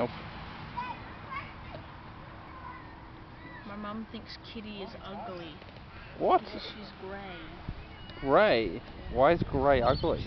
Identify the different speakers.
Speaker 1: Nope.
Speaker 2: My mum thinks Kitty is ugly.
Speaker 1: What?
Speaker 2: Because she's grey.
Speaker 1: Grey? Why is grey ugly?